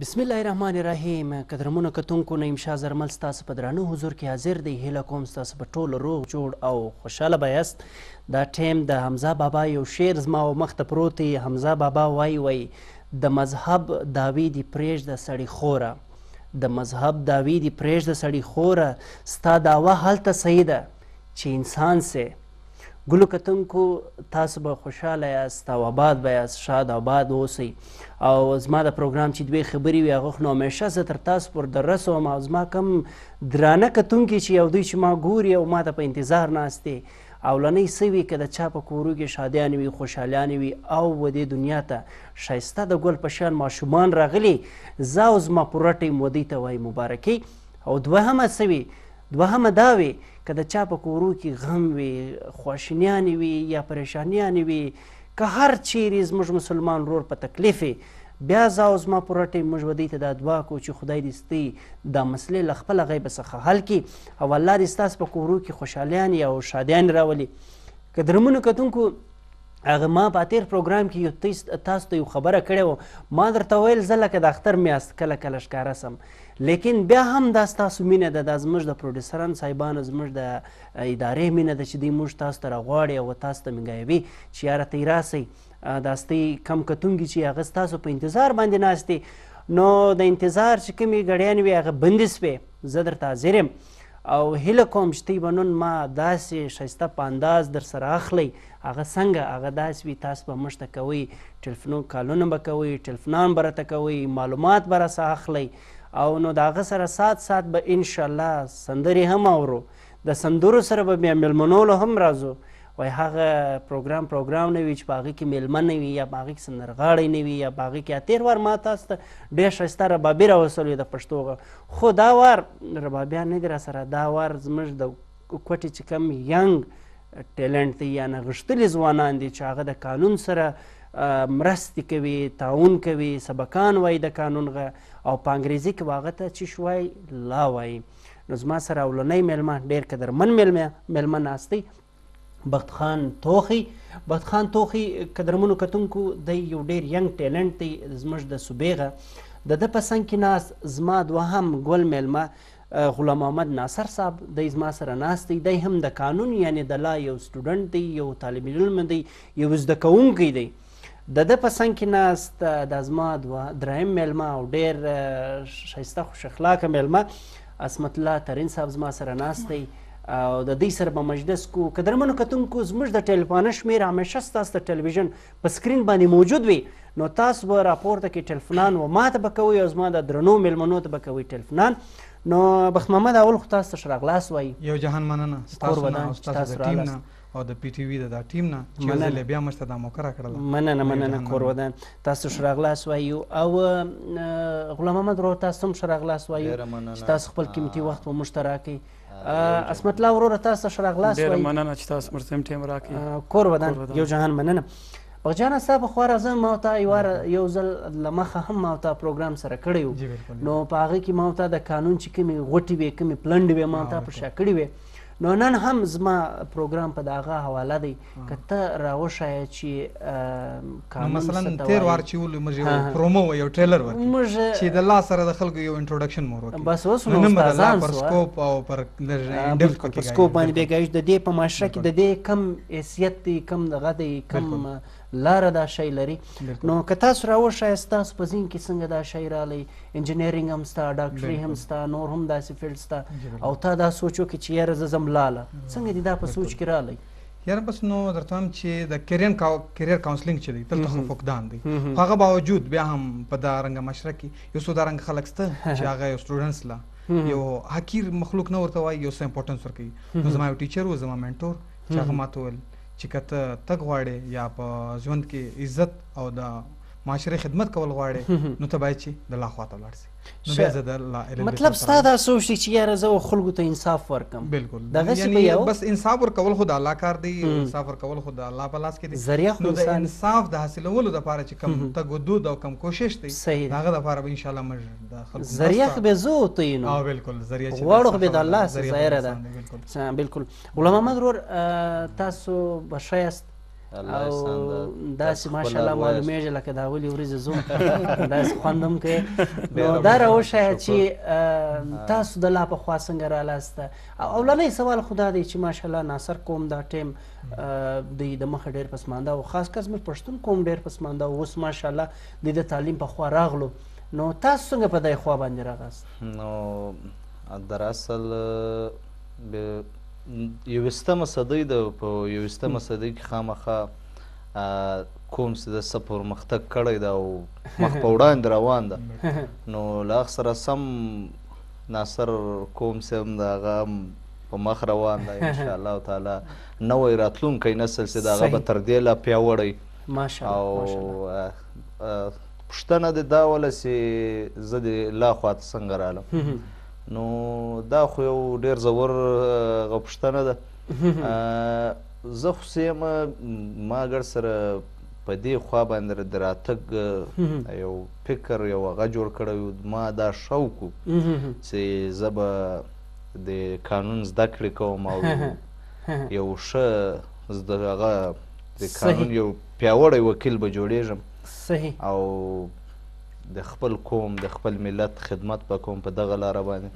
بسم الله الرحمن الرحیم قدرمنو کتونکو نعیم شاه زرمل ستاسو په درانه حضور کې حاضر دی هیله کوم ستاسو به ټول روغ جوړ او خوشاله به یاست دا ټیم د حمزه بابا یو شعر زما او مخ ته پروت دی حمزه بابا وای وای د مذهب داوی دی پرېږده سړی خوره د مذهب داوی دی پرېږده سړی خوره ستا داوا هلته صحیح ده چې انسان سه ګلو کتونکو تاسو به خوشاله یاست او آباد به یاست شاد آباد اوسئ او زما د پروګرام چې دوې خبرې وي هغه خو نو همیشه زه تر تاسو پر د رسوم او زما کم درانه کتونکي چې یو دوی چې ما ګوري او ما ته په انتظار ناست دی او لنۍ څه وي که د چا په کورو کې شادیانې وي خوشحالیانې وي او و دې دنیا ته ښایسته د ګل په شان ماشومان راغلي زه او زما پورټ ټیم و دوی ته وایي مبارکي او دوهمه څه وي دوهمه دا وي که د چا په کورو کې غم وي، خواشینیانې وي یا پریشانیانې وي، که هر چیرې زموږ مسلمان ورور په تکلیف وي، بیا زه او زما پورټې موږ به دی ته دا دعا کوو چې خدای دې ستۍ دا مسلې له خپله غیبه څخه حل کړي او الله دې ستاسو په کورو کې خوشحالیانې او شادیانې راولي. که درمونو کتونکو هغه ما په تیر پروګرام کې یو تاسو ته یو خبره کړې و ما درته ویل زه لکه د اختر میاست کله کله ښکاره سم لیکن بیا هم دا ستاسو مینه ده دا زموږ د پروډیوسرانو صاحبانو زموږ د ادارې مینه ده چې دوی موږ تاسو ته راغواړي او تاسو ته منګایوي چې یاره تی راسئ دا ستۍ کم کتونکي چې هغه ستاسو په انتظار باندې ناست دي نو د انتظار چې کومې ګړیانې وي هغه بندې سوې زه درته حاضر یم او هیله کوم چې تاسو به نن ما داسې ښایسته په انداز در سره اخلئ هغه څنګه هغه داسې وي تاسو به موږ ته کوئ ټلفونو کالونه به کوئ ټلفونان به راته کوئ معلومات به راسه اخلئ او نو د هغه سره سات سات به انشاءالله سندرې هم اورو د سندرو سره به بیا میلمنو له هم راځو وای هغه پروګرام پروګرام نه وي چې په هغه کې میلمه نه وي یا په هغه کې سندرغاړی نه وي یا په هغه کې تیر وار ما تاسو ته ډېر ښایسته ربابي راوستلې د پښتو خو دا وار ربابیان نه دي را سره دا وار زموږ د کوټې چې کوم ینګ ټیلنټ دی یا نغښتلي ځوانان دي چې هغه د قانون سره مرستې کوي تعاون کوي سبکان وایي د قانون غه او په انګریزي کې هغه ته چې شوای لا وایي نو زما سره اولنۍ میلمه ډېر قدرمن میلمه میلمه ناستی بخت خان توخی بخت خان توخی قدرمنو کتونکو د یو ډیر ینګ ټیلنټ دی زموږ د صوبېغه د ده په څنګ کې ناست زما دوهم ګل میلمه غلام محمد ناصر صاحب دی زما سره ناست دی دی هم د قانون یعنی د لا یو سټوډنټ دی یو طالب علم دی یو زده کوونکی دی د ده په څنګ کې ناست دا زما دوه دریم میلمه او ډیر ښایسته خوش اخلاقه میلمه عصمت الله ترین صاحب زما سره ناست دی او د دوی سره به مجلس کو قدرمنو کتونکو زموږ د ټلیفون شمیر همیشه ستاسو د ټلویزیون په سکرین باندې موجود وي نو تاسو به راپورته کې ټلیفونان و ماته به کوئ او زما د درنو میلمنو ته به کوئ ټلیفونان نو بخت محمد اول خو تاسو ته ښه راغلاست وایي یو جهان مننه ستاسو نه او ستاسو د ټیم نه او د پی ټی وی د دا ټیم نه چې زله بیا مشته دا موقع را کړل مننه مننه کور ودان تاسو شراغلاس وایو او غلام محمد رو تاسو هم شراغلاس وایو چې تاسو خپل قیمتي وخت و مشتراکي اسمت الله وروره تاسو شراغلاس وایو ډیر مننه چې تاسو مرتم ټیم راکي کور ودان یو جهان مننه بغجانه صاحب خو راځم ما ته یو یو ځل لمخه هم ما ته پروګرام سره کړی نو په هغه کې ما ته د قانون چې کومې غوټې وې کومې پلنډې وې ما ته پر شا کړې وې نو نن هم زما پروګرام په داغه حواله دی که ته راوښایه چې قانون مثلا تیر وار چې ول موږ یو پرومو یو ټریلر ورکړو چې د الله سره د خلکو یو انټروډکشن مور وکړي بس اوس نو استادان پر سکوپ او پر انډل پر سکوپ باندې بیګایش د دې په معاشره کې د دې کم حیثیت دی کم دغه دی کم لاره دا شی لري نو که تاسو راوښایې ستاسو په ذهن کې څنګه دا شی رالی انجینرینګ هم ستا ډاکټري هم ستا نور هم داسې فیلډ ستا او تا دا سوچ وکړي چې یاره زه ځم لاله څنګه دې دا په سوچ کې رالی یاره بس نو درته هم چې د کریئر کریئر کاونسلینګ چې دی دلته خو فقدان دی هغه باوجود بیا هم په دا رنګ مشره کې یو څو دا رنګ خلک سته چې هغه یو سټوډنټس لا یو حقیر مخلوق نه ورته وایي یو څه امپورټنس ورکوي نو زما یو ټیچر و زما منټور چې هغه ماته وویل چې که ته تګ غواړې یا په ژوند کې عزت او د معاشرې خدمت کول غواړې نو ته باید چې د لا خواته ولاړ سي نو بیا زه د لا علم مطلب ستا دا سوچ دی چې یاره زه خلکو ته انصاف ورکم بالکل دغه څه به یو بس انصاف ورکول خو د الله کار دی انصاف ورکول خو د الله په لاس کې دی ذریعہ خو د انصاف د حاصلولو لپاره چې کم تګدود او کم کوشش دی هغه لپاره به ان شاء الله موږ د خلکو ذریعہ به زه او ته نو بالکل ذریعہ چې غواړو به د الله سره ظاهر ده بالکل غلام محمد ورور تاسو به ښه یاست او داسې ماشاءالله معلومیږي لکه د اولې ورځې زوم داسې خوند هم کوي نو دا راوښیه چې تاسو د لا پخوا څنګه رالاست او اولنی سوال خو دا دی چې ماشاءالله ناصر قوم دا ټیم دوی د مخه ډېر پسمانده او خاص کر زموږ پښتون قوم ډېر پسمانده او اوس ماشاءالله دوی د تعلیم په خوا راغلو نو تاسو څنګه په دې خوا باندې راغاست نو در اصل د یویستمه صدۍ د په یویستمه صدۍ کې خامخا کوم څه د څه پرمختګ کړی ده او مخ په وړاندې روان ده نو له هغه سره سم ناصر کوم څه هم د هغه په مخ روان ده انشاءالله تعالی نوی راتلونکی نسل چې د هغه به تر دې لا پیاوړی او پوښتنه دې دا وله چې زه دې لا خواته څنګه رالم نو دا خو یو ډیر زور غوښتنه ده زه خو سیم ما ګر سره په دې خوا باندې د راتګ یو فکر یو هغه جوړ کړی ما دا شوق و چې زه به د قانون زده کړې کوم او یو ښه زده هغه د قانون یو پیاوړی وکیل به جوړېږم او د خپل قوم د خپل ملت خدمت به کوم په دغه لاره باندې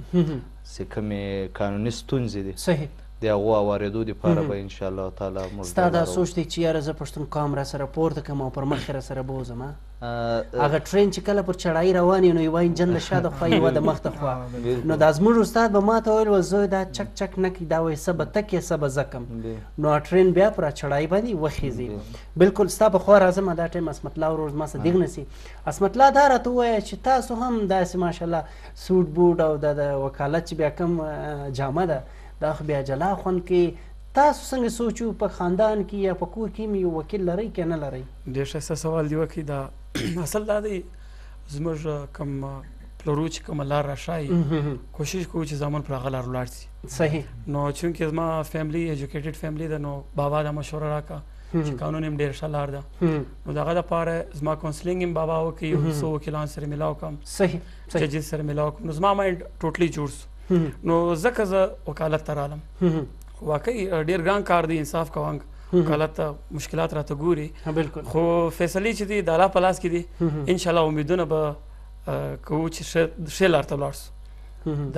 چې کومې قانوني ستونزې دي صحیح د هغو اوارېدو لپاره به ان شاء الله تعالی موږ ستا دا سوچ دی چې یاره زه پښتون قام را سره پورته کړم او پر مخ یې را سره بوځم هغه ټرین چې کله پر چړایي روان یې نو یوه انجن د شا د خوا یوه د مخ د خوا نو دا زموږ استاد به ما ته ویل و زوی دا چک چک نه کوي دا وایي څه به تک یې څه به زه کم نو ټرین بیا پر چړایي باندې وخیځي بلکل ستا په خوا راځم دا ټایم عصمت الله ورور زما څه دیغ نسی عصمت الله دا راته ووایه چې تاسو هم داسې ماشاءالله سوټ بوټ او د وکالت چې بیا کم جامه ده دا خو بیا جلا خوند کوي تاسو څنګه سوچو په خاندان کې یا په کور کې یو وکیل لرئ که نه لرئ ډېر ښایسته سوال دی وکړي دا اصل دا دی زموږ کوم پلورو چې کومه لار راښایي کوشش کوو چې زامن پر هغه لار ولاړ شي صحیح نو چونکې زما فیملی ایجوکیټډ فیملی ده نو بابا دا مشوره راکړه چې قانون هم ډېر ښه لار ده نو دغه د پاره زما کونسلینګ هم بابا وکي او سو وکیلان سره ملاو کوم صحیح جج سره ملاو کوم نو زما مایند ټوټلی جوړ سو نو زکه ز وکالت تر عالم واقعي ډیر ګران کار دی انصاف کوانګ وکالت ته مشکلات راته ګوري خو فیصله چې دی د الله په لاس کې دی ان شاء الله امیدونه به کوو چې ښه لار ته ولاړ سو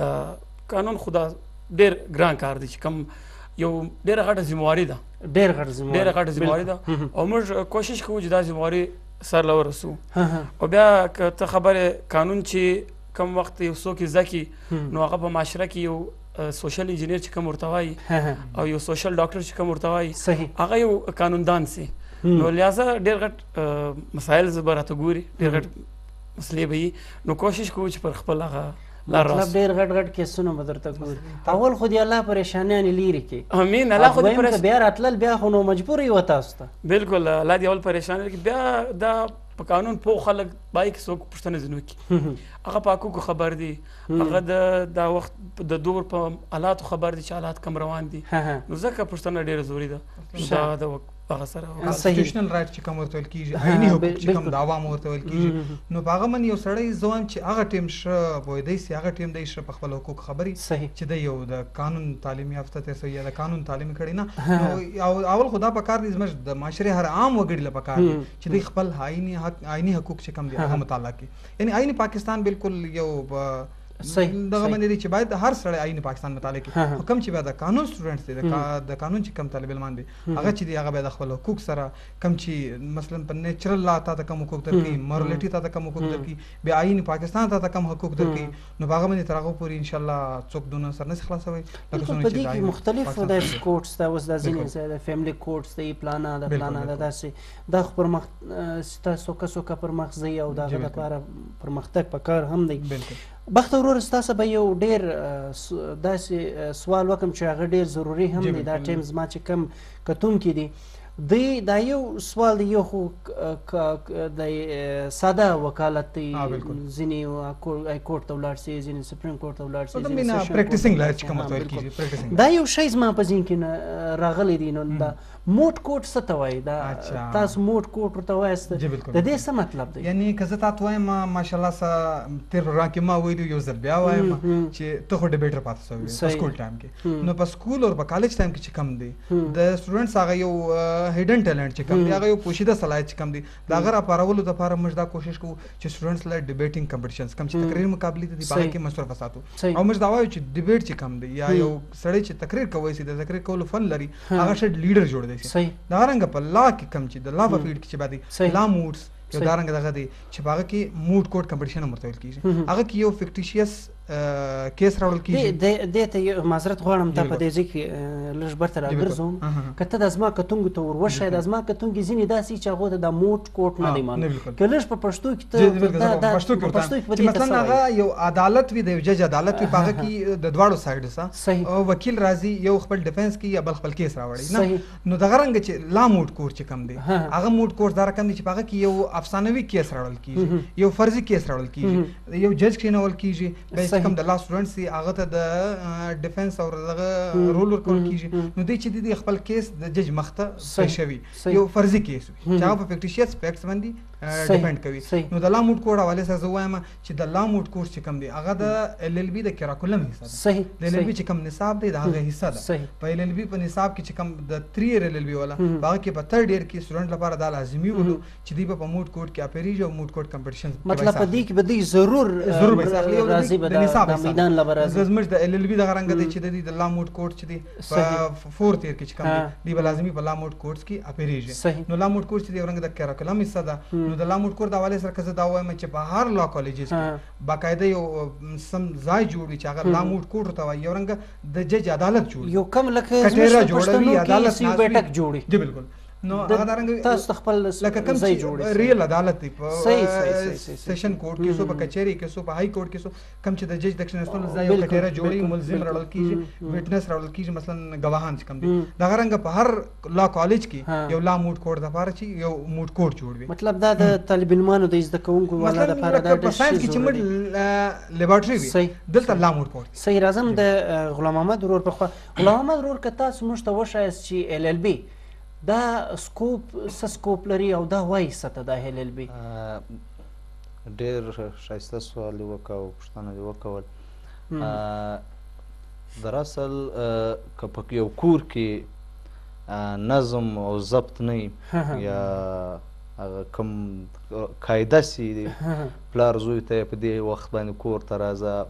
د قانون خدا ډیر ګران کار دی چې کم یو ډیره غټه ذمہواری ده ډیر غټ ذمہ ډیر غټ ذمہ واري ده او موږ کوشش کوو چې دا ذمہ واري سر لور رسو او بیا که ته خبره قانون چې کم وخت یو څوک زکی نو هغه په معاشره کې یو سوشل انجینیر چې کوم ورته وایي او یو سوشل ډاکټر چې کوم ورته وایي هغه یو قانوندان سي نو لہذا ډیر غټ مسایل زبرته ګوري ډیر غټ مسلې به نو کوشش کوو چې پر خپل هغه مطلب ډیر غټ غټ کیسونه به درته ګوري اول خو دی الله پریشانیان لیري کی امين الله خو دې پریشان بیا راتلل بیا خو نو مجبور یو تاسو ته بالکل الله دې اول پریشان لري بیا دا په قانون پو خلک بای کې څوک پښتنه زنو کی هغه پاکو کو خبر دی هغه د دا وخت د دور په حالات خبر دی چې حالات کم روان دي نو ځکه پښتنه ډیر زوري ده دا د هغه سره کانسټیټیوشنل رائټ چې کوم ورته ویل کیږي عیني حقوق چې کوم دعوا مو ورته ویل کیږي نو په هغه من یو سړی ځوان چې هغه ټیم شه پوه دی سي هغه ټیم دی شه په خپل حقوق خبري چې د یو د قانون تعلیم یافته تر سو یا د قانون تعلیم کړي نه او اول خدا په کار دي زموږ د معاشره هر عام وګړي لپاره کار دي چې د خپل عیني حق عیني حقوق چې کوم دي هغه مطالعه کوي یعنی عیني پاکستان بالکل یو صحیح دغه باندې دی چې باید هر سړی آئین پاکستان مطالعه کړي حکم چې بیا د قانون سټوډنټس دی د قانون چې کم طالب علمان دی هغه چې دی هغه به د خپل حقوق سره کم چې مثلا په نیچرل لا تا ته کم حقوق درکې مورالټي تا ته کم حقوق درکې بیا آئین پاکستان تا ته کم حقوق درکې نو هغه باندې تر هغه پورې ان شاء الله څوک دونه سر نه خلاصوي لکه څنګه چې دای مختلف د کوټس دا اوس د ځینې د فیملی کوټس دی پلانا د پلانا د داسې د خبر مخ ستاسو کسو کا پر مخ زی او دا د لپاره پرمختګ پکار هم دی بخت وروره ستاسو به یو ډیر داسې سوال وکم چې هغه ډیر ضروری هم دی دا ټیم زما چې کم کتونکي دي دی دا یو سوال دی یو خو د ساده وکالت دی ځینې های کورټ ته ولاړ سي ځینې سپریم کورټ ته ولاړ سي ځینې پریکټیسینګ لایف چې کوم ته کیږي دا یو شی زما په ذهن کې راغلی دی نو دا موټ کوټ څه ته وایي دا تاسو موټ کوټ ورته وایاست د دې څه مطلب دی یعنی که زه تاسو وایم ماشاءالله سا تیر پروګرام کې ما ویلو یو ځل بیا وایم چې ته خو ډیبیټر پاتې شوی په سکول ټایم کې نو په سکول او په کالج ټایم کې چې کم دی د سټوډنټس هغه یو هیډن ټیلنټ چې کم دی هغه یو پوشیده صلاحیت چې کم دی دا غره پارولو د لپاره موږ دا کوشش کوو چې سټوډنټس له ډیبیټینګ کمپټیشنز کم چې تقریر مقابله دي په کې مصرف ساتو او موږ دا وایو چې ډیبیټ چې کم دی یا یو سړی چې تقریر کوي سي د تقریر کولو فن لري هغه شډ لیډر جوړ دی سي دا رنګ په لا کې کم چې د لا په فیډ کې چې باندې لا موډز یو دا رنګ دغه دی چې په هغه کې موډ کوډ کمپټیشن مرته ویل کیږي هغه کې یو فکټیشیس کیس راول کیږي د د ته معذرت غواړم ته په دې ځکه کې لږ برته راګرځوم کته د ازما کتونګ ته ور وشه د ازما کتونګ ځینې داسي چې هغه د موډ کوټ نه دی معلوم که لږ په پښتو کې ته دا دا پښتو کې پښتو کې چې مثلا هغه یو عدالت وي د یو جج عدالت وي هغه کې د دواړو سایډ سره او وکیل راځي یو خپل ډیفنس کوي یا بل خپل کیس راوړي نه نو دغه رنګ چې لا موډ کور چې کم دی هغه موډ کور دا رقم دی چې هغه کې یو افسانوي کیس راوړل کیږي یو فرضي کیس راوړل کیږي یو جج کې نه ول کیږي به کوم د لا سټوډنټ سي هغه ته د ډیفنس او دغه رول ورکول کیږي نو دی چې د خپل کیس د جج مخته شوی یو فرضي کیس وي چې هغه په فیکټیشیس فیکټس باندې ډیپند کوي نو د لاموډ کوډ حواله سره زه وایم چې د لاموډ کورس چې کم دی هغه د ال ال بي د کراکولم حصہ ده صحیح د ال ال بي چې کم نصاب دی دا هغه حصہ ده په ال ال بي په نصاب کې چې کم د 3 ایر ال ال بي ولا هغه کې په تر ډیر کې سټوډنټ لپاره دا لازمي وو چې دی په موډ کوډ کې اپیریج او موډ کوډ کمپټیشن مطلب په دې کې به دی ضرور ضرور به راځي به د نصاب میدان لپاره زموږ د ال ال بي د غرنګ دی چې د لاموډ کوډ چې دی په فور تیر کې چې کوم دی به لازمي په لاموډ کورس کې اپیریږي نو لاموډ کورس چې دی ورنګ د کریکولم حصہ ده نو د لاموډ کور د حواله سره که زه دا وایم چې په هر لا کالجز کې باقاعده یو سم ځای جوړ وي چې هغه لاموډ کور ته وایي ورنګ د جج عدالت جوړ یو کم لکه کټیرا جوړوي عدالت یو بیٹک جوړي دی بالکل نو هغه دارنګ تاسو خپل لکه کوم ځای جوړ ریل عدالت دی په سیشن کورټ کې سو په کچهری کې سو په های کورټ کې سو کوم چې د جج د کښنستلو ځای او کټیره جوړي ملزم راړل کیږي وټنس راړل کیږي مثلا گواهان چې کوم دي دا غرنګ په هر لا کالج کې یو لا موډ کوډ د پاره چې یو موډ کوډ جوړ وي مطلب دا د طالب علمانو د زده کوونکو ولا د پاره دا د ساينس کې چې موږ لیبارټري وي دلته لا موډ کوډ صحیح راځم د غلام محمد ورور په خو غلام محمد ورور که تاسو موږ ته وښایاست چې ال ال بي دا سکوپ سسکوپ لري او دا وایي څه ته دا ال ال بي ډیر شایسته سوال دی وکاو پښتنه دی وکول در اصل که په یو کور کې نظم او ضبط نه یا هغه کوم قاعده سي پلار زوی ته په دې وخت باندې کور ته راځه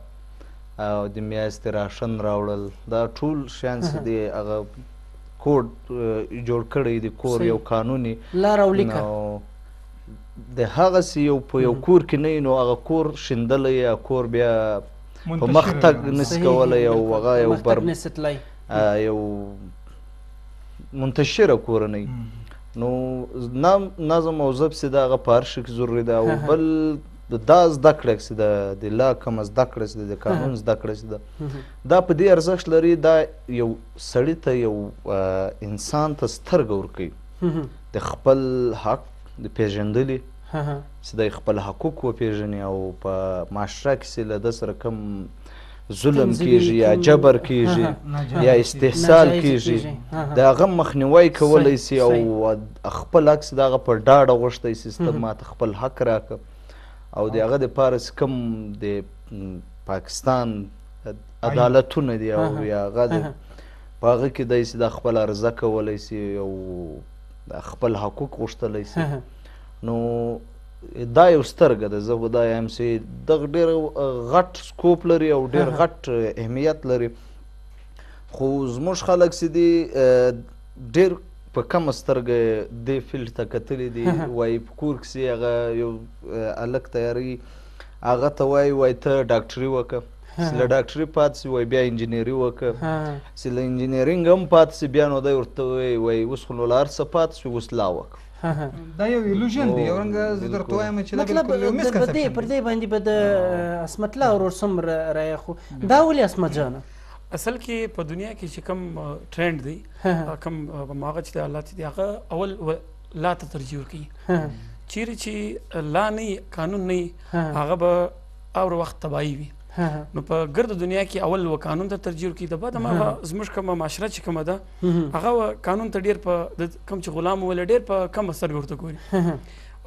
او د میاشتې راشن راوړل دا ټول شیان چې دی هغه کوډ جوړ کړی دی کور یو قانوني لار او لیکه د هغسې یو په یو کور کې نه نو هغه کور شیندلی یا کور بیا په مخ تګ نس کولی او هغه یو بر یو منتشره کورنۍ نو نظم او ضبط سي دا هغه په هر شي کې ضروري ده او بل دا زده کړه چې د د لا کومه زده کړه چې د قانون زده کړه چې ده دا په دې ارزښت لري دا یو سړي ته یو انسان ته سترګه ورکوي د خپل حق د پېژندلي چې دی خپل حقوق وپېژني او په معاشره کې چې له ده سره کوم ظلم کیږي یا جبر کیږي یا استحصال کیږي د هغه مخنیوي کولی سي او خپل عکس د هغه پر ډاډه غوښتی سي ته ماته خپل حق راکړه او د هغه دپاره چې کوم د پاکستان عدالتونه دي او یا هغه په هغه کې دی چې دا خپل عرضه کولی شي او خپل حقوق غوښتلی شي نو دا یو سترګه ده زه خو دا یم چې دغه ډېر غټ سکوپ لري او ډېر غټ اهمیت لري خو زموږ خلک چې دي ډېر په کمه سترګه دې فیلډ ته کتلي دي وایي په کور کښې هغه یو هلک تیاروي هغه ته وایي وایي ته ډاکټري وکړه چې له ډاکټري پاتې شي وایي بیا انجینري وکړه چې له انجینرینګ هم پاتې شي بیا نو دی ورته وایي وایي اوس خو نو له هر څه پاتې شو اوس لا وکړه دا یو ایلوژن دی یو رنګ زه درته وایم چې دا بالکل یو مسکنسپشن پر دې باندې به د اسمت الله ورور سم رایه خو دا ولې اسمت جانه اصل کې په دنیا کې چې کوم ټرند دی کوم ماغه چې الله چې هغه اول لا ته ترجیح ورکړي چیرې چې لا نه قانون نه هغه به اور وخت تباهي وي نو په ګرد دنیا کې اول و قانون ته ترجیح ورکړي د بعد هغه زموږ کومه معاشره چې کومه ده هغه قانون ته ډیر په کم چې غلام ول ډیر په کم اثر ورته ګوري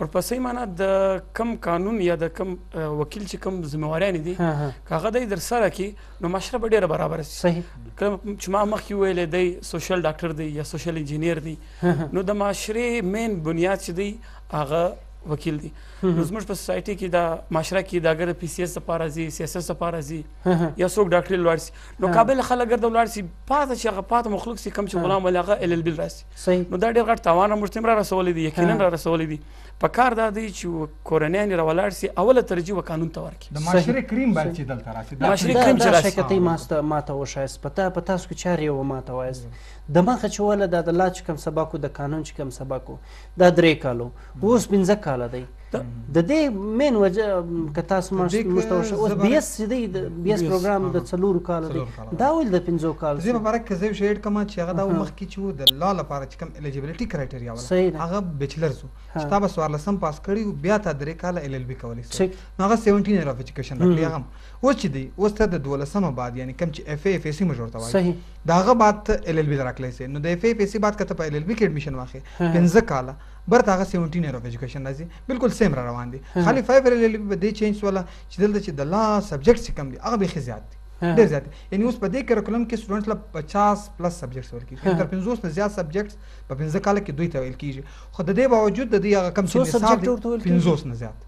او په صحیح معنی د کم قانون یا د کم وکیل چې کم ذمہواران دي هغه د در سره کې نو معاشره به ډیره برابر شي صحیح چې ما مخکې ویلې دی سوشل ډاکټر دی یا سوشل انجینیر دی نو د معاشره مین بنیاد چې دی هغه وکیل دی نو زموږ په سوسایټي کې دا معاشره کې دا ګره پی سی اس لپاره راځي سی اس اس لپاره راځي یا څوک ډاکټري لاړ شي نو کابل خلک ګرد لاړ شي پاته چې هغه پاته مخلوق سي کم چې غلام ولا هغه ال ال بل راسي نو دا ډېر غټ تاوان موږ تیم را رسولې دي یقینا را رسولې دي په کار دا دی چې کورنۍ نه ولاړ سي اوله ترجیح و قانون ته ورکړي د معاشره کریم باید چې دلته راسي د معاشره کریم چې راسي شکته ماسته ماته وشایس پتا په تاسو کې چاري و ماته وایس د مخه چې ولا د لاچ کم سبا کو د قانون چې کم سبا کو دا درې کالو اوس پنځه کاله دی د دې مین وجه که تاسو ما مشته وشه اوس بي اس دی بي اس پروګرام د څلورو کالو دی دا ول د پنځو کالو زه په فرق کې زه شیډ کوم چې هغه دا مخ کې چې د لا لپاره چې کوم الیجیبিলিټي کرایټریا ولا هغه بیچلرز چې تاسو ورلسم پاس کړی بیا تا درې کاله ال ال بي کولای شئ نو هغه 17 ایئر اف ایجوکیشن راکړي هغه اوس چی دی اوس ته د دولسم بعد یعنی کم چی اف ای اف ای سی موږ ورته وایو صحیح د هغه بعد ته ال ال بی درکلی سی نو د اف ای اف ای سی بعد که ته په ال ال بی کی اډمیشن واخی پنځه کاله برته هغه سیونټین ایر اف ایجوکیشن راځی بالکل سیم را روان دی خالی فایف ال ال بی به دی چینج سوله چی دلته چی د لا سبجیکټ سی کم دی هغه بیخی زیات دی ډیر زیات یعنی اوس په دې کریکولم کې سټوډنټس له 50 پلس سبجیکټس ورکړي یعنی تر 50 نه زیات سبجیکټس په 15 کال کې دوی ته ویل کیږي خو د دې باوجود د دې هغه کم چې نصاب 50 نه زیات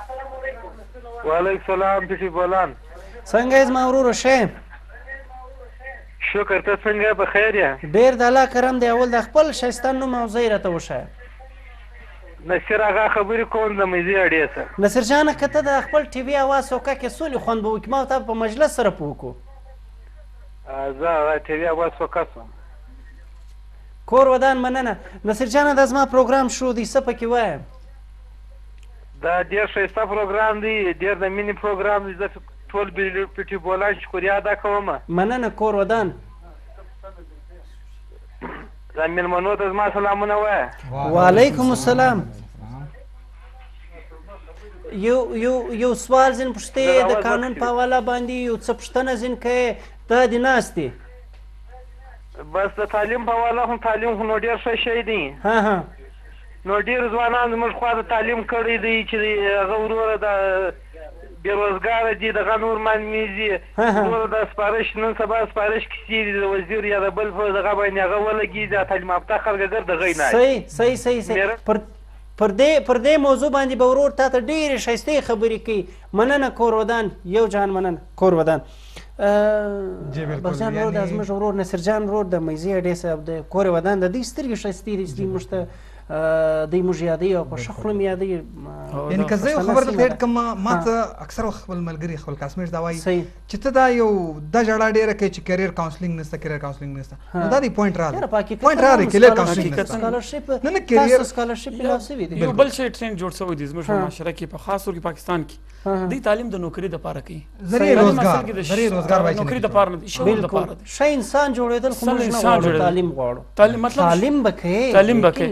السلام علیکم وعلیکم السلام پټي بولان څنګه یې زما وروره ښه شکر ته څنګه په خیر یې ډیر د الله کرم دی اول د خپل شایسته نوم او ځای راته وښایه نصیر هغه خبرې کوم د مزي اړې سره نصیر جان که ته د خپل ټي وي اواز سوکه کې سولې خوند به وکړي ما او تا په مجلس سره په وکړو زه هغه ټي وي اواز سوکه سوم کور ودان مننه نصیر جان دا زما پروګرام شروع دی څه پکې وایم دا ډیر ښایسته پروګرام دی ډیر د مینې پروګرام دی زه ټول پیټی بولان شکریا ادا کوم. مننه کور ودان. دا مېلمنو ته زما سلامونه وایه. وعلیکم السلام. یو یو یو سوال زین پښتې د قانون په حواله باندې یو څه پښتنه زین کې ته دی ناشته بس د تعلیم په حواله هم تعلیم خو نو ډیر ښه شی دی ها ها نو ډیر ځوانان زموږ خوا ته تعلیم کړی دی چې هغه وروره دا بې روزګاره دي دغه نور معلومیږي وروره دا سپارښت نن سبا سپارښت کې چیرې د وزیر یا د بل په دغه باندې هغه ولګي دا تعلیم یافته خلک ګر دغه نه صحیح صحیح صحیح صحیح پر پر دې پر دې موضوع باندې به ورور تاته ډېرې ښایستې خبرې کوي مننه کور ودان یو جهان مننه کور ودان بخشان ورور د ازمش ورور نصر جان ورور د میزی اډې صاحب د کور ودان د دې سترګې شایستې دي چې موږ ته د موږ یادې او په شخړو مې یادې یعنی که زه یو خبر ته هډ کوم ما ته اکثر وخت خپل ملګری خپل کاسمیش دا وایي چې ته دا یو د جړه ډیره کې چې کیریئر کاونسلینګ نشته کیریئر کاونسلینګ نشته دا دی پوینټ را دی پوینټ را دی کیریئر کاونسلینګ نشته سکالرشپ نه نه کیریئر سکالرشپ لا سوي دی یو بل شی ټرینډ جوړ شوی دی زموږ معاشره کې په خاص تور کې پاکستان کې دی تعلیم د نوکری د پاره کوي ذریعہ روزګار ذریعہ روزګار وایي نوکری د پاره نه شغل د پاره دی شه انسان جوړیدل خو موږ نه غواړو تعلیم غواړو تعلیم مطلب تعلیم بکې تعلیم بکې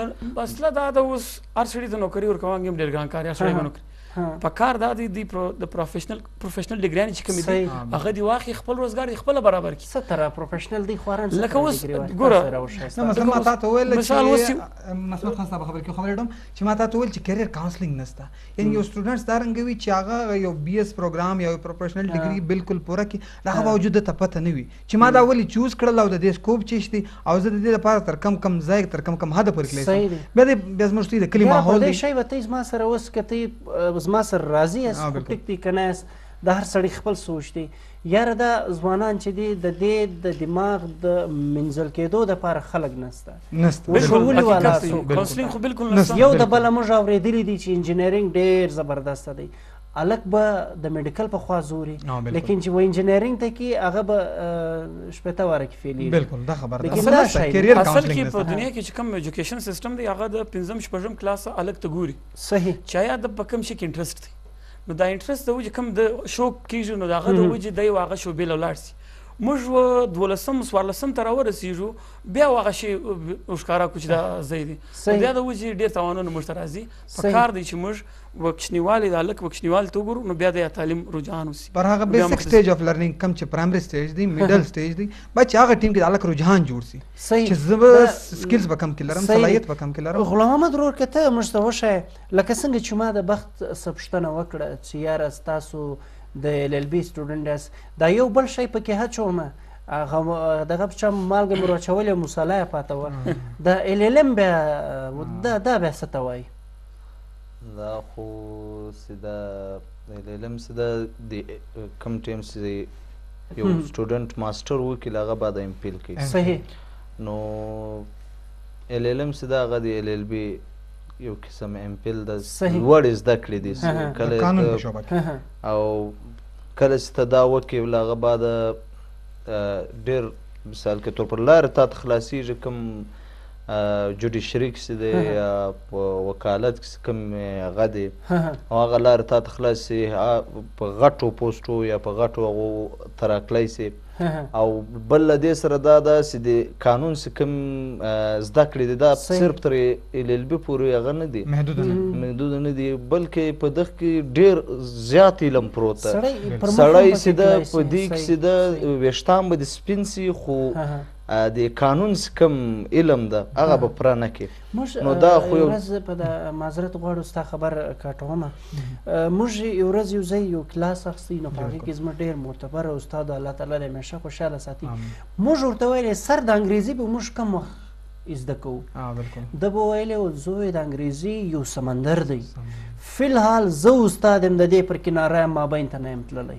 نو مسله دا د اوس ارسړي د نوکری ور کوم هم ډیر ګران کار ارسړي نوکری په کار دا دی د پروفیشنل پروفیشنل ډیګریان چې کوم دي هغه دی واخی خپل روزګار خپل برابر کی څه تر پروفیشنل دی خوران لکه اوس ګوره مثلا ما تاسو ویل چې مثلا اوس مثلا تاسو خبر کې خبرې ډم چې ما تاسو ویل چې کیریئر کاونسلینګ نشته یعنی یو سټوډنټ دا رنګ وي چې هغه یو بي اس پروګرام یا یو پروفیشنل ډیګري بالکل پوره کی هغه باوجود ته پته نه وي چې ما دا ولې چوز کړل او د دې سکوپ چی شته او زه د دې لپاره تر کم کم ځای تر کم کم حد پورې کلیسم بیا د بیا زموږ ستې د کلی ماحول دی شی وته زما سره اوس کته زما سره راضی اس ټیک پی کنه دا هر سړی خپل سوچ دی یاره دا ځوانان چې دي د دې د دماغ د مینځل کېدو لپاره خلک نشته. نشته. اوس خو ولي والا څوک. کونسلینګ خو بالکل نشته. یو د بله موږ اورېدلي دي چې انجینرینګ ډېر زبردست دی. هلک به د میډیکل په خوا زوري لیکن چې و انجینرینګ ته کې هغه به شپېته واره کې فیلېږي بالکل دا خبره ده اصل نشته کیریر اصل کې په دنیا کې چې کوم ایجوکیشن سیستم دی هغه د پنځم شپږم کلاس هلک ته ګوري صحیح چې آیا د په کوم شي کې انټرست دی نو دا انټرست د وجې کم د شوق کیږي نو داغه د وجې دی واغه شو بیل لاړ سي موږ و دولسم سوارلسم تر ورسیږو بیا واغه شي ښکارا کوچ دا زید بیا د وجې ډیر توانونه موږ تر راځي په کار دی چې موږ وکشنیوالي د الک وکشنیوال ته وګورو نو بیا د تعلیم رجحان وسی پر هغه بیسیک سټیج اف لرنینګ کم چې پرایمري سټیج دی میډل سټیج دی بچ هغه ټیم کې د الک رجحان جوړ سي چې زما سکلز به کم کې لرم صلاحیت به کم کې لرم غلام محمد ورور کته موږ ته وشه لکه څنګه چې ما د بخت څه پوښتنه وکړه چې یاره ستاسو د ایل ایل بي سټوډنټ یاست دا یو بل شی پکې هچومه هغه دغه په چم مالګه مې راچولې مصالحه یې پاته وه د ایل ایل ایم بیا دا دا بیا څه ته وایي دا خو چې دا ایل ایل ایم چې دا د کوم ټایم چې یو سټوډنټ ماسټر وکړي هغه بعد ایم پیل کوي صحیح نو ایل ایل ایم چې دا هغه د ایل ایل بي یو قسم ایم پیل د لوړې زده کړې دي کله او کله چې ته دا وکې له هغه بعد ډېر مثال کې تور پر لارې تا ته خلاصېږي کوم جوډیشري کښې دی یا په وکالت کښې کوم هغه دی او هغه لارې تا ته خلاص شي په غټو پوسټو یا په غټو هغو ته راتلی شي او بل له دې سره دا ده چې د قانون چې کوم زده کړې دي دا صرف تر ایل ایل بي پورې هغه نه دي محدود نه دي بلکې په دغه کې ډېر زیات علم پروت ده سړی چې ده په دې کې چې ده ویښتان به د سپین سي خو د قانون کوم علم ده هغه به پوره نه کړي نو دا خو یو معذرت غواړو ستا خبر کټومه موږ یو ورځ یو ځای یو کلاس اخستی نو په هغه کې زموږ ډیر معتبر استاد الله تعالی دې همیشه خوشاله ساتي موږ ورته ویل سر د انګریزي به موږ کوم وخت زده کوو ده به ویلی و زوی د انګریزي یو سمندر دی فی الحال زه استاد یم د دې پر کناره یم مابین ته نه یم تللی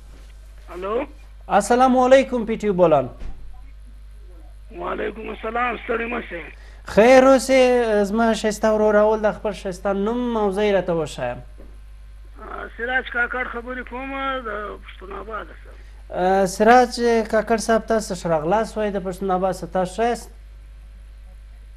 الو السلام علیکم پی ټیو بولان وعلیکم السلام ستړي مشه خیر اوسې زما شسته ورور اول د خپل شسته نوم موضوع راته وښایم سراج کاکړ خبرې کوم د پښتون آباد سره سراج کاکړ صاحب تاسو ښه راغلاست وای د پښتون آباد سره تاسو ښه یاست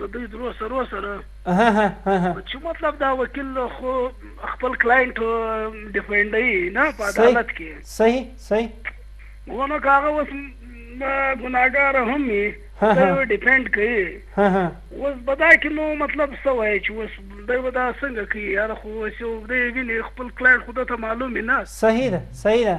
د دوی درو سرو سره چې مطلب دا وکیل خو خپل کلاینټ ډیفینډوي نه په عدالت کې صحیح صحیح ونه کاغه اوس ګناګار هم وي دا ډیپند کوي اوس به دا کې نو مطلب څه وایي چې اوس دا به دا څنګه کوي یاره خو اوس یو دی ویني خپل کلاینټ خو ده ته معلوم نه صحیح ده صحیح ده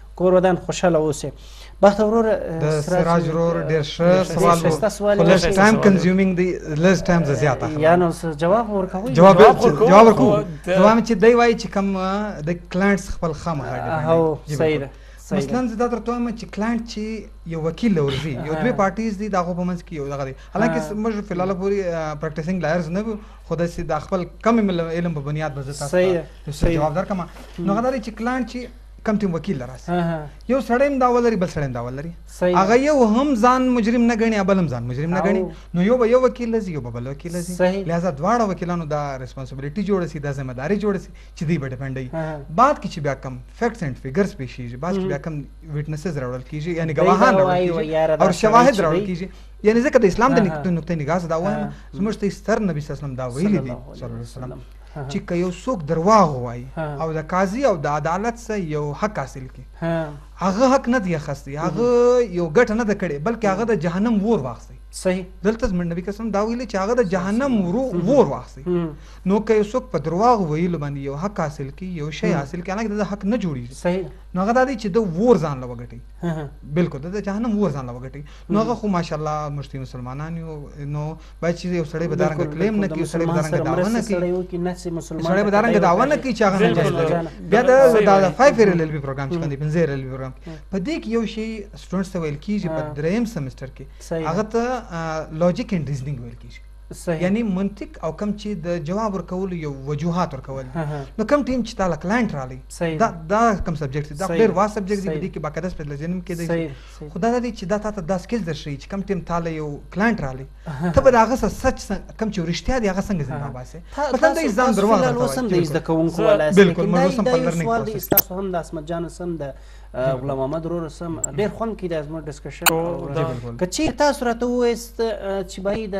کور ودان خوشاله اوسې بخت ورور د سراج ورور ډیر ښه سوال خو لږ ټایم کنزیومینګ دی لږ ټایم زه زیات اخلم یا نو جواب ورکوي جواب ورکوي جواب ورکوي دوام چې دی وایي چې کوم د کلاینټس خپل خامه هو صحیح ده مثلا زه دا درته وایم چې کلاینټ چې یو وکیل لورځي یو دوه پارټیز دي دغه په منځ کې یو دغه دي حالانکه موږ په لاله پوری پریکټیسینګ لایرز نه وو خو د سید خپل کم علم په بنیاد به زه تاسو ته جواب درکم نو غواړم چې کلاینټ چې کم تیم وکیل لراسي یو سړی هم دا ولري بل سړی هم دا ولري هغه یو هم ځان مجرم نه غني بل هم ځان مجرم نه غني نو یو به یو وکیل لزي یو به بل وکیل لزي لہذا دواړه وکیلانو دا ریسپانسیبিলিټي جوړ سي دا ذمہ داری جوړ سي چې دی به ډیپند وي بعد کې چې بیا کم فیکټس اند فیګرز پیش شي بعد کې بیا کم ویټنسز راوړل کیږي یعنی گواهان راوړل کیږي او شواهد راوړل کیږي یعنی ځکه د اسلام د نقطې نگاه دا وایم زموږ ته ستر نبی صلی الله علیه وسلم دا ویلي دي صلی الله علیه وسلم چی که یو څوک درواغ ووایی او د قاضی او د عدالت څخه یو حق حاصل کړي هغه حق نه دی اخستی هغه یو ګټه نه ده کړې بلکې هغه د جهنم ور واخستی صحیح دلته زموږ نبی قسم دا ویلي چې هغه د جهنم ورو ور واخستی نو که یو څوک په درواغ ویلو باندې یو حق حاصل کړي یو شی حاصل کړي هغه د حق نه جوړیږي صحیح نو هغه دا دی چې د ور ځان له وګټي بالکل د جهنم ور ځان له وګټي نو هغه خو ماشاءالله مشتي مسلمانان یو نو باید چې یو سړی به دا رنګ کلیم نه کوي سړی به دا رنګ دعوه نه کوي سړی به دا رنګ دعوه نه کوي چې هغه نه جایز بیا دا د فایف ایئر ایل بی پروګرام چې باندې پنځه ایئر ایل بی پروګرام په دې کې یو شی سټوډنټس ته ویل کیږي په دریم سمستر کې هغه ته لوجیک اینډ ریزنینګ ویل کیږي صحیح یعنی منطق او کم چې د جواب ورکول یو وجوهات ورکول نو کم ټیم چې تعالی کلاینټ رالی دا دا کم سبجیکټ دا ډیر وا سبجیکټ دی کې باقاعده سپیشلایزیشن کې دی خو دا دی چې دا تاته دا سکیلز در ښیي چې کم ټیم تا له یو کلاینټ رالی ته به د هغه سره سچ کم چې رښتیا دی هغه څنګه ځینې باسې مثلا د ایزام درواغ راته وایي هم د زده کوونکو ولا بالکل موږ اوس هم په لرنینګ پروسس تاسو هم د اسمت جان سم د غلام محمد رور سم ډیر خوند کې د زموږ ډسکشن که چیرې تاسو راته ووایست چې باید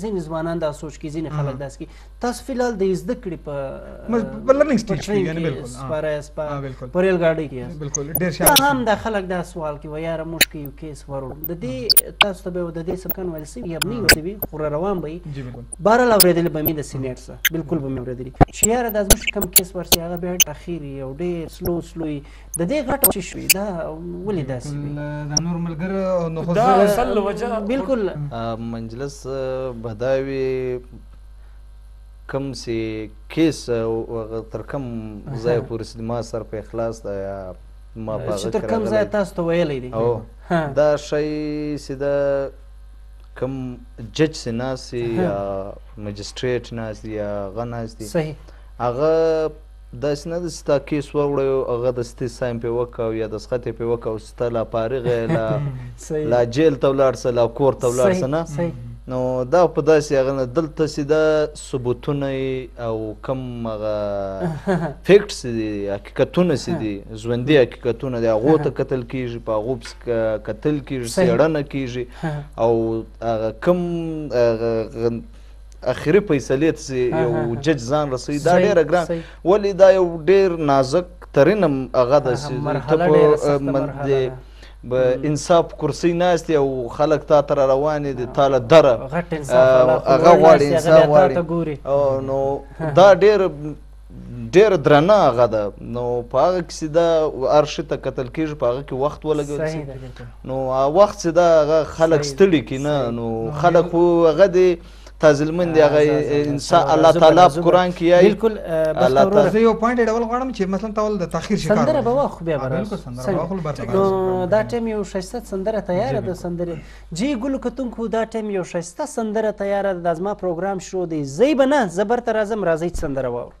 ځینې ځوانان دا سوچ کې ځینې خلک داسې تاسو فی الحال د زده کړې په په لرننګ سټیج کې یعنی بالکل سپاره سپاره په ریل ګاډي کې یاست بالکل ډیر شاو هم د خلک دا سوال کوي یار موږ کې یو کیس ورو د دې تاسو ته به د دې سکن ویل سی یا نه ویل وی خو روان به بار لا ورېدل به مې د سینیټ سره بالکل به مې ورېدل چې یار د ازمش کم کیس ورسي هغه به اخیر یو ډیر سلو سلو د دې غټ چې شوې دا ولې داسې دا نور ملګر نو خو دا اصل وجه بالکل منجلس بداوي کم سي کیس تر کم ځای پورې سي ما سر په اخلاص ده یا ما په هغه تر کم ځای تاسو ته ویلی دی او دا شی سي دا کم جج سي ناسي یا مجستریټ ناسي یا غناسي صحیح هغه داسې نه ده چې تا کیس وغوړی او هغه دستي ساین پې وکړه او یا دسخط یې پې وکړه او چې ته لا فارغ یې لا صحیح لا جیل ته ولاړ سه لا کور ته ولاړ سه صحیح نه صحیح نو دا په داسې هغه نه دلته چې دا ثبوتونه یې او کوم هغه فیکټس دي حقیقتونه چې دي ژوندي حقیقتونه دي هغو ته کتل کیږي په هغو پسې ک- کتل کیږي صحیح څېړنه کیږي او هغه کوم هغه غ- اخري فیصلې ته چې یو جج ځان رسوي دا ډېره ګران ولې دا یو ډېر نازک ترین هغه ده چې ته په انصاف کرسي ناست او خلک تا تر روان دي تاله دره هغه غواړي انصاف غواړي نو دا ډېر ډېره درنه هغه ده نو په هغه کې چې دا هر شي ته کتل کېږي په هغه کې وخت ولګول شي نو وخت چې دا هغه خلک ستړي کړي نه نو خلک خو هغه دی تازلمن دی هغه انسان الله تعالی په قران کې یې بالکل الله تعالی زه یو پوینټ ډول غواړم چې مثلا تول د تاخير شکار سندره به واخو بیا بالکل سندره واخو نو دا ټیم یو شایسته سندره تیار ده سندره جی ګلو کتونکو دا ټایم یو ښایسته سندره تیاره ده دا زما پروګرام شروع دی ځئ به نه زه برته راځم راځئ چې سندره واورو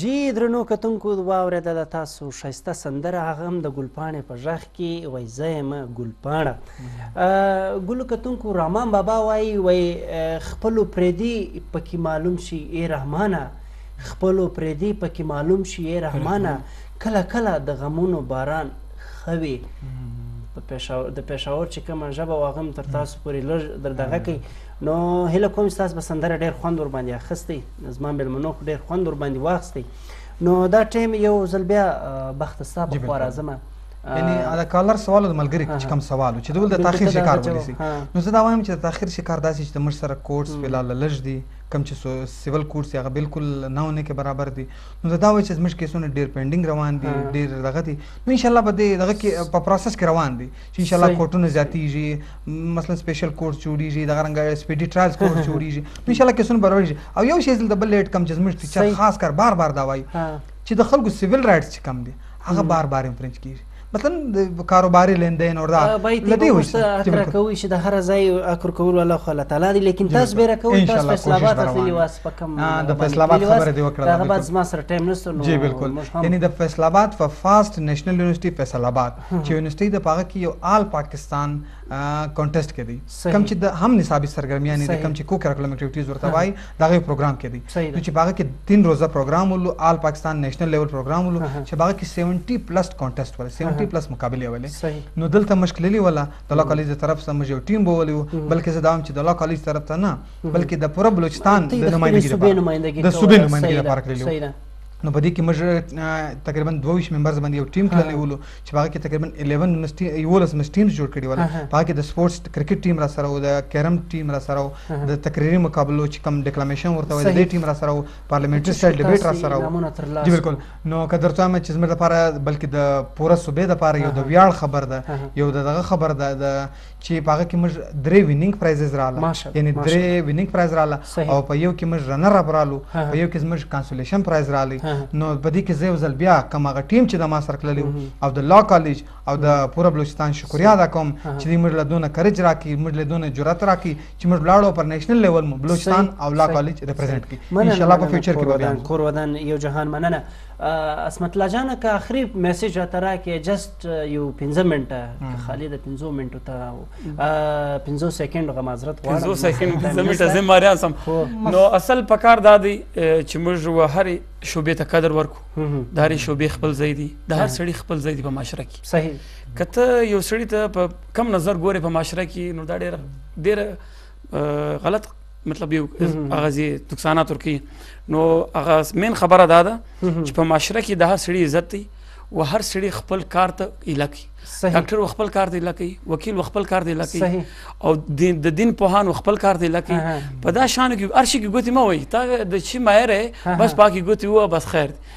جی درنو کتونکو واورېده د تاسو ښایسته سندره هغه هم د ګل پاڼې په غږ کې وای زه یم ګل پاڼه ګل کتونکو رحمان بابا وای وای خپلو پرېدي پکې معلوم شي ای رحمانه خپلو پرېدي پکې معلوم شي ای رحمانه کله کله د غمونو باران ښه وي په پېښور د پېښور چې کومه ژبه واغم تر تاسو پورې لږ در دغه کوي نو هیله کوم چې تاسو به سندره ډېر خوند ورباندې اخیستی زما مېلمنو خو ډېر خوند ورباندې واخیستی نو دا ټایم یو ځل بیا بخت ستا په خوا راځم یعنی دا کالر سوال د ملګری چې کم سوال چې دول د تاخير شکار ونیسي نو زه دا وایم چې د تاخير شکار داسې چې د مر سره کورس بلال لږ دي کم چې سیول کورس هغه بالکل نه ونه کې برابر دي نو زه دا وایم چې زموږ کیسونه ډیر پینډینګ روان دي ډیر دغه دي نو ان شاء الله به دغه کې په پروسس کې روان دي چې ان شاء الله کوټونه زیاتیږي مثلا سپیشل کورس جوړیږي دغه رنګ سپیډي ټرایلز کورس جوړیږي ان شاء الله کیسونه به راوړي او یو شی دلته بل لیټ کم چې زموږ ټیچر خاص کر بار بار دا وایي چې د خلکو سیویل رائټس چې کم دي هغه بار بار انفرنج کیږي مثلا کاروباري لندین اور دا لدی وي تر کوي چې د هر ځای اکر کول الله خو الله تعالی دی لیکن تاسو به راکوي تاسو فیصل آباد اصلي واس پکم د فیصل آباد خبره دی وکړه هغه بعد زما سره ټایم نشته نو جی بالکل یعنی د فیصل آباد په فاست نېشنل یونیورسيټي فیصل آباد چې یونیورسټۍ ده په هغه کې یو آل پاکستان کانټیسټ کې دی کوم چې د هم نصابي سرګرمیانې دي کوم چې کو کریکولم اکټیویټیز ورته وایي دا غي پروګرام کې دی نو چې هغه کې تین روزه پروګرام ولو آل پاکستان نېشنل لیول پروګرام ولو چې هغه کې 70 پلس کانټیسټ ول 70 پلس مقابله ولې نو دلته مشکلې ولا د لا کالج طرف سره موږ یو ټیم بولیو بلکې زه دا هم چې د لا کالج طرف ته نه بلکې د پوره بلوچستان د نمائندګي د صوبې نمائندګي د صوبې نمائندګي لپاره کړلو نو په دې کې موږ تقریبا 22 ممبرز باندې یو ټیم کړلی ولو چې په هغه کې تقریبا 11 مسټي یولس مس ټیمز جوړ کړي ول په هغه کې د سپورتس کرکټ ټیم را سره او د کیرم ټیم را سره او د تقریري مقابلو چې کم ډیکلامیشن ورته وایي د ټیم را سره او پارلیمنټري سټایل ډیبیټ را سره او جی بالکل نو که درته وایم چې زموږ لپاره بلکې د پوره صوبې لپاره یو د ویاړ خبر ده یو دغه خبر ده چې په هغه کې موږ درې ویننګ پرایزز رااله یعنی درې ویننګ پرایز رااله او په یو کې موږ رنر اپ رالو په یو کې موږ کانسولیشن پرایز راالی نو په دې کې زه یو ځل بیا کوم هغه ټیم چې د ما سره کړلی او د لا کالج او د پوره بلوچستان شکریا ادا کوم چې دوی موږ له دونه کریج راکړي موږ له دونه جرأت راکړي چې موږ لاړو پر نېشنل لیول مو بلوچستان او لا کالج ریپرزینټ کړي ان شاء الله په فیوچر کې به کور ودان یو جهان مننه عصمت الله جانه که اخري میسج راته راکې جست یو 15 منټه که خالي د 15 منټو ته راو 15 سکند غو معذرت غواړم 15 سکند 15 منټه زه ماریا سم نو اصل پکار دادی چې موږ و هر شوبې ته قدر ورکو د هر شوبې خپل ځای دی د هر سړي خپل ځای دی په معاشره کې صحیح کته یو سړي ته په کم نظر ګوري په معاشره کې نو دا ډېر ډېر غلط مطلب یو هغه زی نقصانات ورکی نو هغه مین خبره دا ده چې په معاشره کې د هر سړي عزت دی و هر سړي خپل کار ته اله کوي ډاکټر خپل کار دی لکه وکیل خپل کار دی لکه او د دین په هان خپل کار دی لکه په دا شان کې ارشي کې ګوتې ما وای تا د چی مایره بس پاکي ګوتې و بس خیر دی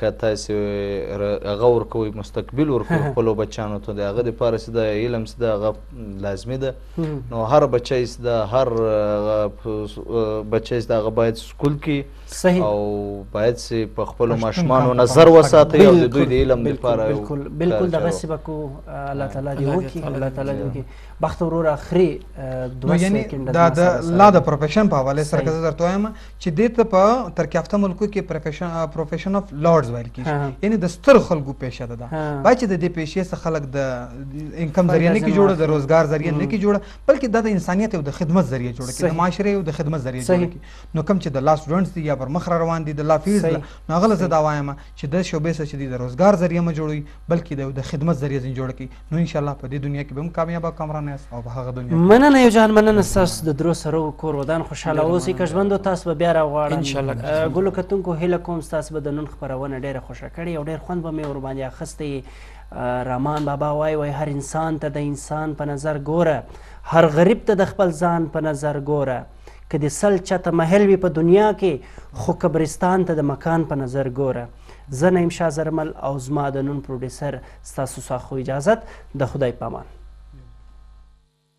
که تاسو هغه ورکوي مستقبل ورکوي خپل بچانو ته د هغه لپاره چې دا علم چې دا هغه لازمي ده نو هر بچی چې دا هر بچی چې دا هغه باید سکول کې او باید چې په خپل ماشومانو نظر وساتي او د دوی د علم لپاره بالکل بالکل دغه څه بکو الله تعالی دې وکړي الله تعالی دې وکړي بخت ورور اخري دوه سکند دا د لا د پروفیشن په حواله سره که زه درته وایم چې دې ته په ترکیه یافته ملکو کې پروفیشن پروفیشن اف لارډز ویل کیږي یعنی د ستر خلکو پیشه ده دا باید چې د دې پیشې څخه خلک د انکم ذریعہ نه کې جوړه د روزګار ذریعہ نه کې جوړه بلکې دا د انسانیت او د خدمت ذریعہ جوړه کې د معاشره او د خدمت ذریعہ جوړه کې نو کم چې د لا سټوډنټس دي یا پر مخ روان دي د لا فیز نو غل زه دا وایم چې د شوبې سره چې د روزګار ذریعہ ما جوړوي بلکې د خدمت ذریعہ ځین جوړه کې نو ان شاء الله په دې دنیا کې به هم کامیاب او کامران یاست او په هغه دنیا کې مننه یو جهان مننه ستاسو د درو سره کور ودان خوشاله اوسئ که ژوند تاسو به بیا راغواړم ان شاء الله ګلو کتونکو هیله کوم تاسو به د نن خبرونه ډیره خوشا کړي او ډیر خوند به مې ور باندې اخستې رامان بابا وای وای هر انسان ته د انسان په نظر ګوره هر غریب ته د خپل ځان په نظر ګوره که د سل چته محل وي په دنیا کې خو قبرستان ته د مکان په نظر ګوره زه نعیم شاه زرمل او زما د نن پروډیسر ستاسو ساخو اجازت د خدای پامان.